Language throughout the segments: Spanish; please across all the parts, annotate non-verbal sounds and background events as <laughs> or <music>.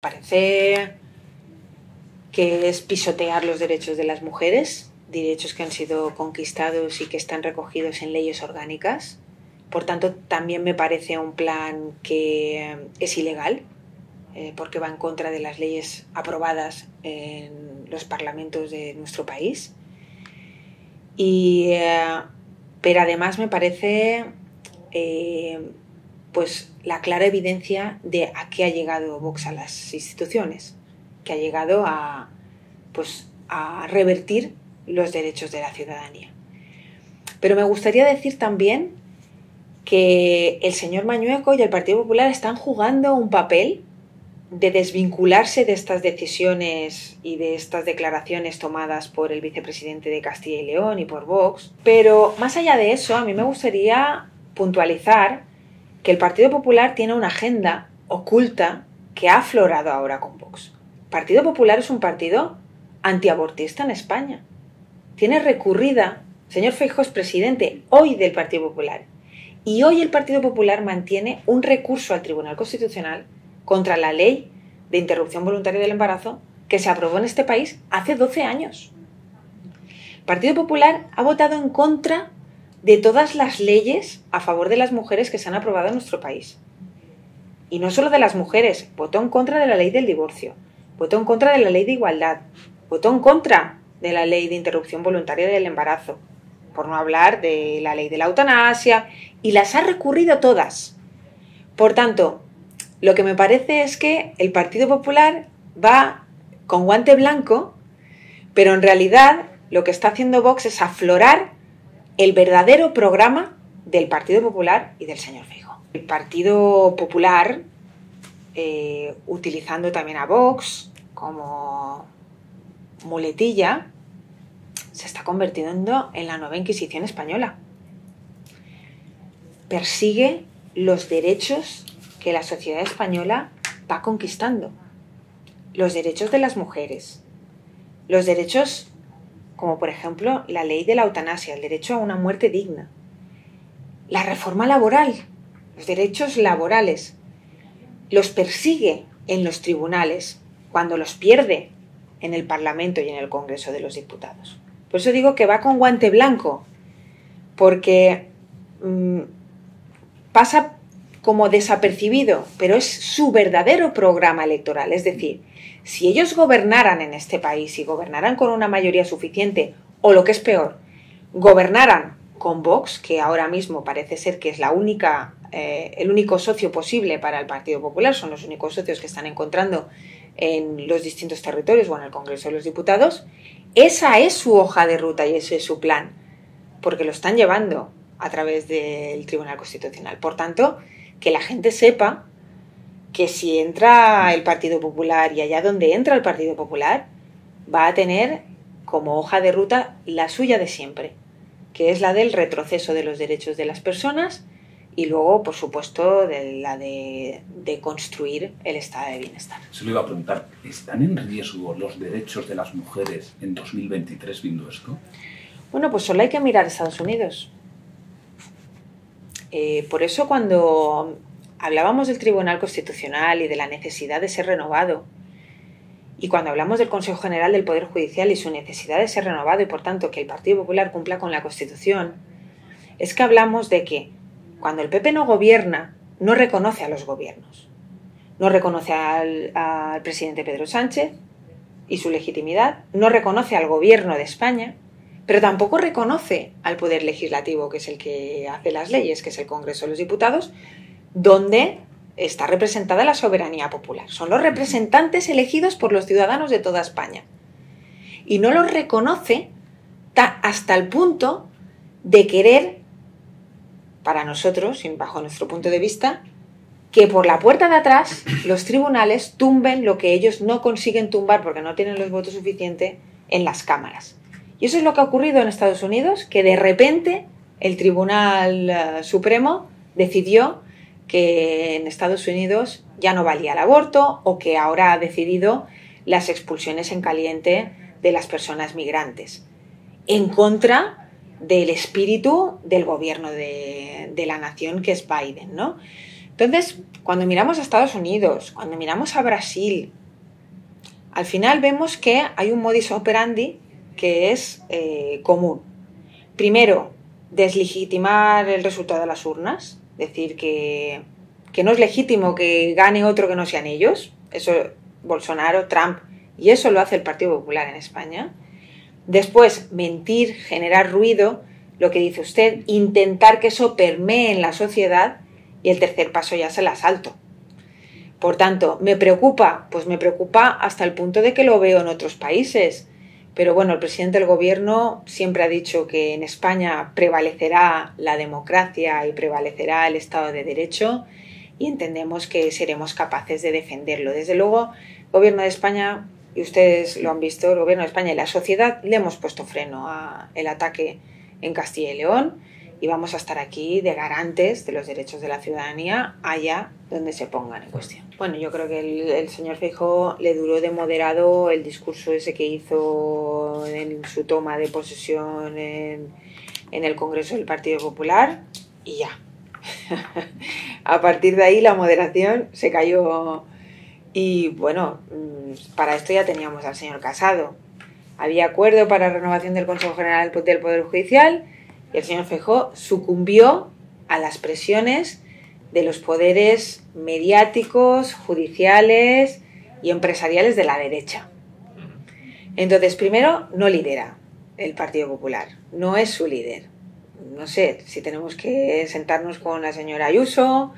Parece que es pisotear los derechos de las mujeres, derechos que han sido conquistados y que están recogidos en leyes orgánicas. Por tanto, también me parece un plan que es ilegal, eh, porque va en contra de las leyes aprobadas en los parlamentos de nuestro país. Y, eh, pero además me parece eh, pues la clara evidencia de a qué ha llegado Vox a las instituciones, que ha llegado a, pues, a revertir los derechos de la ciudadanía. Pero me gustaría decir también que el señor Mañueco y el Partido Popular están jugando un papel de desvincularse de estas decisiones y de estas declaraciones tomadas por el vicepresidente de Castilla y León y por Vox. Pero más allá de eso, a mí me gustaría puntualizar que el Partido Popular tiene una agenda oculta que ha aflorado ahora con Vox. Partido Popular es un partido antiabortista en España. Tiene recurrida, señor Feijóo es presidente hoy del Partido Popular, y hoy el Partido Popular mantiene un recurso al Tribunal Constitucional contra la ley de interrupción voluntaria del embarazo que se aprobó en este país hace 12 años. El Partido Popular ha votado en contra de todas las leyes a favor de las mujeres que se han aprobado en nuestro país. Y no solo de las mujeres, votó en contra de la ley del divorcio, votó en contra de la ley de igualdad, votó en contra de la ley de interrupción voluntaria del embarazo, por no hablar de la ley de la eutanasia, y las ha recurrido todas. Por tanto, lo que me parece es que el Partido Popular va con guante blanco, pero en realidad lo que está haciendo Vox es aflorar el verdadero programa del Partido Popular y del señor Fijo. El Partido Popular, eh, utilizando también a Vox como muletilla, se está convirtiendo en la nueva Inquisición española. Persigue los derechos que la sociedad española va conquistando. Los derechos de las mujeres, los derechos como por ejemplo la ley de la eutanasia, el derecho a una muerte digna, la reforma laboral, los derechos laborales, los persigue en los tribunales cuando los pierde en el Parlamento y en el Congreso de los Diputados. Por eso digo que va con guante blanco, porque mm, pasa como desapercibido, pero es su verdadero programa electoral. Es decir, si ellos gobernaran en este país y gobernaran con una mayoría suficiente, o lo que es peor, gobernaran con Vox, que ahora mismo parece ser que es la única, eh, el único socio posible para el Partido Popular, son los únicos socios que están encontrando en los distintos territorios o en el Congreso de los Diputados, esa es su hoja de ruta y ese es su plan, porque lo están llevando a través del Tribunal Constitucional. Por tanto, que la gente sepa que si entra el Partido Popular y allá donde entra el Partido Popular, va a tener como hoja de ruta la suya de siempre, que es la del retroceso de los derechos de las personas y luego, por supuesto, de la de, construir el estado de bienestar. Se lo iba a preguntar, ¿están en riesgo los derechos de las mujeres en 2023 viendo esto? Bueno, pues solo hay que mirar a Estados Unidos. Eh, por eso cuando hablábamos del Tribunal Constitucional y de la necesidad de ser renovado, y cuando hablamos del Consejo General del Poder Judicial y su necesidad de ser renovado y por tanto que el Partido Popular cumpla con la Constitución, es que hablamos de que cuando el PP no gobierna, no reconoce a los gobiernos. No reconoce al, al presidente Pedro Sánchez y su legitimidad, no reconoce al gobierno de España, pero tampoco reconoce al Poder Legislativo, que es el que hace las leyes, que es el Congreso de los Diputados, donde está representada la soberanía popular. Son los representantes elegidos por los ciudadanos de toda España. Y no los reconoce hasta el punto de querer, para nosotros, bajo nuestro punto de vista, que por la puerta de atrás los tribunales tumben lo que ellos no consiguen tumbar porque no tienen los votos suficientes en las cámaras. Y eso es lo que ha ocurrido en Estados Unidos, que de repente el Tribunal eh, Supremo decidió que en Estados Unidos ya no valía el aborto o que ahora ha decidido las expulsiones en caliente de las personas migrantes, en contra del espíritu del gobierno de, la nación que es Biden, ¿no? Entonces, cuando miramos a Estados Unidos, cuando miramos a Brasil, al final vemos que hay un modus operandi que es eh, común. Primero, deslegitimar el resultado de las urnas, decir que, que no es legítimo que gane otro que no sean ellos, eso Bolsonaro, Trump, y eso lo hace el Partido Popular en España. Después, mentir, generar ruido, lo que dice usted, intentar que eso permee en la sociedad y el tercer paso ya es el asalto. Por tanto, ¿me preocupa? Pues me preocupa hasta el punto de que lo veo en otros países. Pero bueno, el presidente del gobierno siempre ha dicho que en España prevalecerá la democracia y prevalecerá el Estado de Derecho y entendemos que seremos capaces de defenderlo. Desde luego, el gobierno de España, y ustedes lo han visto, el gobierno de España y la sociedad le hemos puesto freno al ataque en Castilla y León y vamos a estar aquí de garantes de los derechos de la ciudadanía allá donde se pongan en cuestión. Bueno, yo creo que el, señor Feijóo le duró de moderado el discurso ese que hizo en su toma de posesión en, en el Congreso del Partido Popular y ya. <laughs> a partir de ahí la moderación se cayó y bueno, mm, para esto ya teníamos al señor Casado. Había acuerdo para renovación del Consejo General del Poder Judicial el señor Fejó sucumbió a las presiones de los poderes mediáticos, judiciales y empresariales de la derecha. Entonces, primero, no lidera el Partido Popular, no es su líder. No sé si tenemos que sentarnos con la señora Ayuso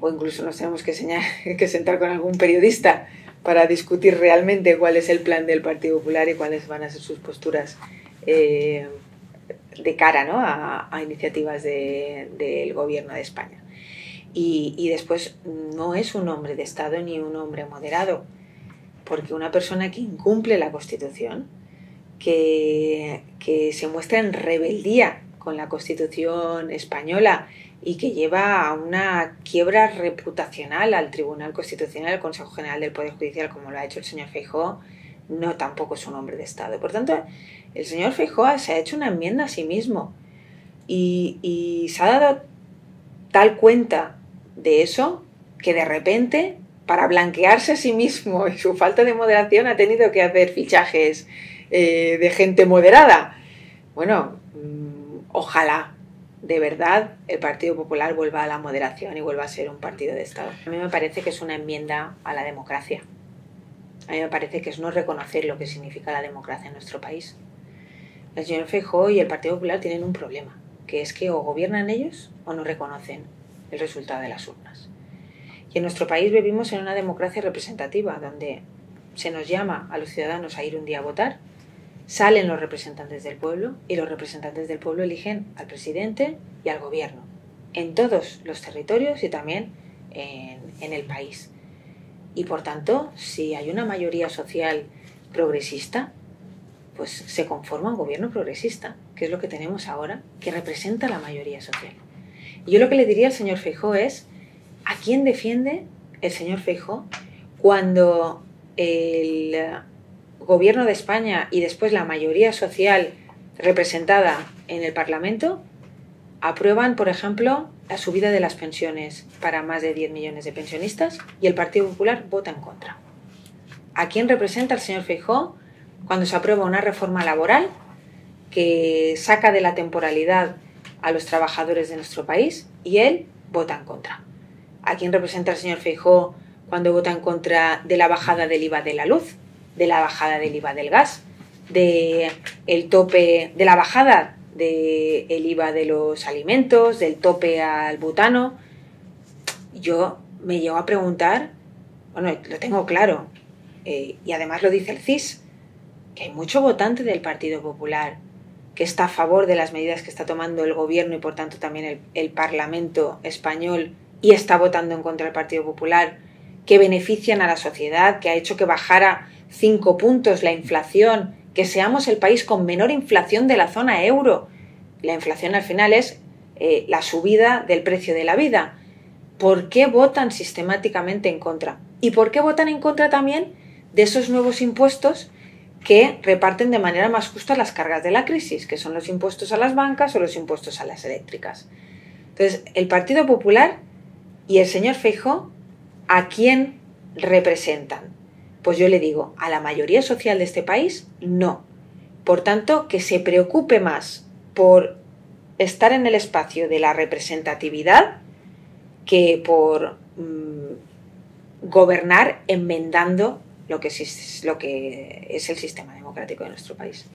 o incluso nos tenemos que, <laughs> que sentar con algún periodista para discutir realmente cuál es el plan del Partido Popular y cuáles van a ser sus posturas eh, de cara ¿no? a, iniciativas del gobierno de España. Y, después no es un hombre de Estado ni un hombre moderado, porque una persona que incumple la Constitución, que, que se muestra en rebeldía con la Constitución española y que lleva a una quiebra reputacional al Tribunal Constitucional, al Consejo General del Poder Judicial, como lo ha hecho el señor Feijóo, no tampoco es un hombre de Estado. Por tanto, el señor Feijóo se ha hecho una enmienda a sí mismo y, se ha dado tal cuenta de eso que de repente, para blanquearse a sí mismo y su falta de moderación, ha tenido que hacer fichajes eh, de gente moderada. Bueno, mm, ojalá de verdad el Partido Popular vuelva a la moderación y vuelva a ser un partido de Estado. A mí me parece que es una enmienda a la democracia. A mí me parece que es no reconocer lo que significa la democracia en nuestro país. El señor y el Partido Popular tienen un problema, que es que o gobiernan ellos o no reconocen el resultado de las urnas. Y en nuestro país vivimos en una democracia representativa, donde se nos llama a los ciudadanos a ir un día a votar, salen los representantes del pueblo y los representantes del pueblo eligen al presidente y al gobierno, en todos los territorios y también en el país. Y por tanto, si hay una mayoría social progresista, pues se conforma un gobierno progresista, que es lo que tenemos ahora, que representa la mayoría social. Yo lo que le diría al señor Feijó es, ¿a quién defiende el señor Feijó cuando el gobierno de España y después la mayoría social representada en el Parlamento aprueban, por ejemplo, la subida de las pensiones para más de 10 millones de pensionistas y el Partido Popular vota en contra. ¿A quién representa el señor Feijó cuando se aprueba una reforma laboral que saca de la temporalidad a los trabajadores de nuestro país y él vota en contra. ¿A quién representa el señor Feijó cuando vota en contra de la bajada del IVA de la luz, de la bajada del IVA del gas, de el tope de la bajada del el IVA de los alimentos, del tope al butano? Yo me llego a preguntar, bueno, lo tengo claro, eh, y además lo dice el CIS, que hay mucho votante del Partido Popular que está a favor de las medidas que está tomando el gobierno y por tanto también el, Parlamento español y está votando en contra del Partido Popular, que benefician a la sociedad, que ha hecho que bajara cinco puntos la inflación, que seamos el país con menor inflación de la zona euro. La inflación al final es eh, la subida del precio de la vida. ¿Por qué votan sistemáticamente en contra? ¿Y por qué votan en contra también de esos nuevos impuestos que reparten de manera más justa las cargas de la crisis, que son los impuestos a las bancas o los impuestos a las eléctricas. Entonces, el Partido Popular Y el señor Feijo, ¿a quién representan? Pues yo le digo, a la mayoría social de este país, no. Por tanto, que se preocupe más por estar en el espacio de la representatividad que por mm, gobernar enmendando lo que, es, lo que es el sistema democrático de nuestro país.